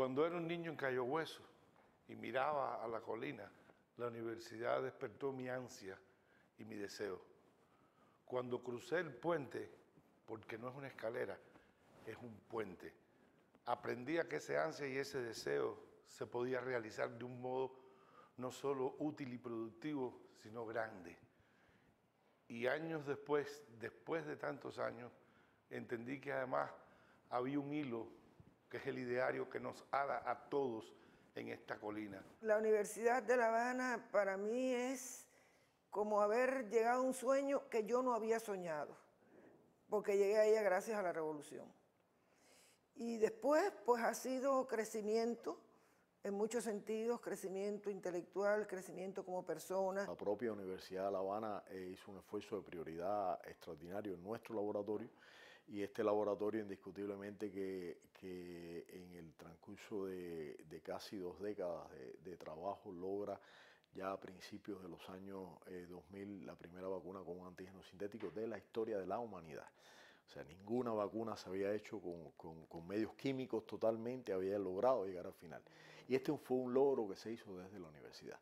Cuando era un niño en Cayo Hueso y miraba a la colina, la universidad despertó mi ansia y mi deseo. Cuando crucé el puente, porque no es una escalera, es un puente, aprendí a que ese ansia y ese deseo se podía realizar de un modo no solo útil y productivo, sino grande. Y años después, después de tantos años, entendí que además había un hilo que es el ideario que nos haga a todos en esta colina. La Universidad de La Habana para mí es como haber llegado a un sueño que yo no había soñado, porque llegué a ella gracias a la revolución. Y después, pues ha sido crecimiento, en muchos sentidos, crecimiento intelectual, crecimiento como persona. La propia Universidad de La Habana eh, hizo un esfuerzo de prioridad extraordinario en nuestro laboratorio y este laboratorio indiscutiblemente que, en el transcurso de, casi dos décadas de, trabajo logra ya a principios de los años 2000 eh, la primera vacuna con un antígeno sintético de la historia de la humanidad. O sea, ninguna vacuna se había hecho con, medios químicos totalmente, había logrado llegar al final. Y este fue un logro que se hizo desde la universidad.